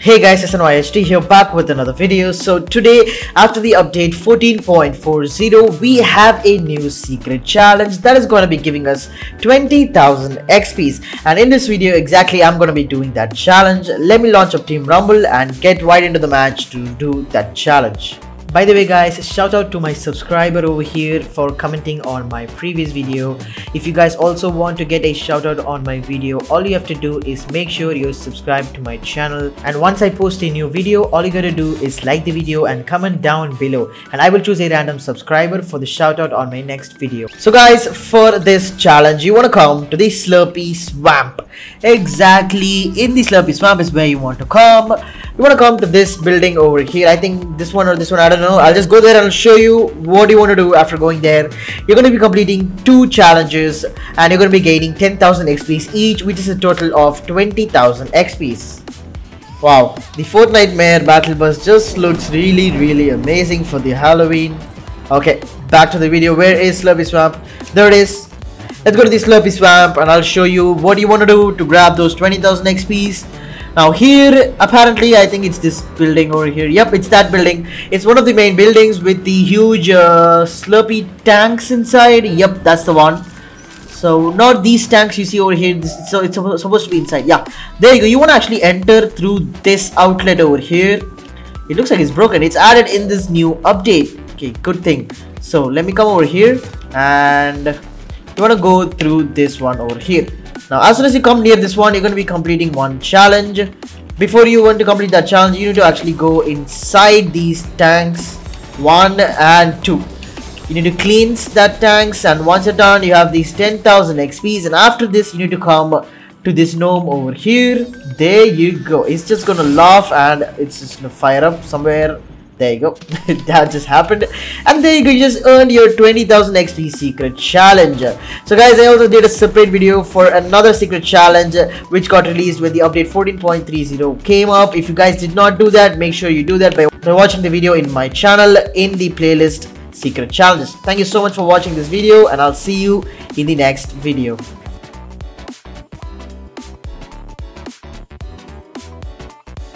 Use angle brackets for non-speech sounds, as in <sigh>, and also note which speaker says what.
Speaker 1: Hey guys, it's NYHT here back with another video. So today, after the update 14.40, we have a new secret challenge that is going to be giving us 20,000 XPs. And in this video, exactly, I'm going to be doing that challenge. Let me launch up Team Rumble and get right into the match to do that challenge. By the way guys, shout out to my subscriber over here for commenting on my previous video. If you guys also want to get a shout out on my video, all you have to do is make sure you're subscribed to my channel. And once I post a new video, all you gotta do is like the video and comment down below. And I will choose a random subscriber for the shout out on my next video. So guys, for this challenge, you wanna come to the Slurpy Swamp. Exactly, in the Slurpy Swamp is where you want to come. You wanna come to this building over here. I think this one or this one, I don't know. I'll just go there and i'll show you what you want to do after going there. You're going to be completing two challenges and you're going to be gaining 10,000 xps each which is a total of 20,000 xps wow. The Fortnitemares battle bus just looks really really amazing for the halloween. Okay back to the video. Where is slurpy swamp? There it is. Let's go to the slurpy swamp and i'll show you what you want to do to grab those 20,000 xps now here, apparently, I think it's this building over here. Yep, it's that building. It's one of the main buildings with the huge uh, slurpy tanks inside. Yep, that's the one. So not these tanks you see over here. This, so it's supposed to be inside. Yeah, there you go. You want to actually enter through this outlet over here. It looks like it's broken. It's added in this new update. Okay, good thing. So let me come over here and you want to go through this one over here. Now, as soon as you come near this one, you're going to be completing one challenge. Before you want to complete that challenge, you need to actually go inside these tanks, one and two. You need to cleanse that tanks and once you're done, you have these 10,000 XPs and after this, you need to come to this gnome over here. There you go. It's just gonna laugh and it's just gonna fire up somewhere there you go. <laughs> that just happened. And there you go. You just earned your 20,000 XP secret challenge. So guys, I also did a separate video for another secret challenge which got released when the update 14.30 came up. If you guys did not do that, make sure you do that by watching the video in my channel in the playlist secret challenges. Thank you so much for watching this video and I'll see you in the next video.